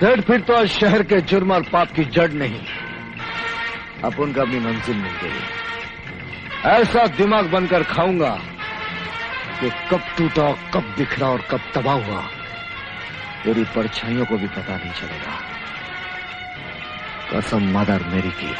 सेठ फिर तो आज शहर के जुर्म और पाप की जड़ नहीं। अब उनका अपनी मंजिल मिल गई। ऐसा दिमाग बनकर खाऊँगा कि कब टूटा कब बिखरा और कब तबाह हुआ। तेरी परछाइयों को भी पता नहीं चलेगा। कसम, मदर, मेरी की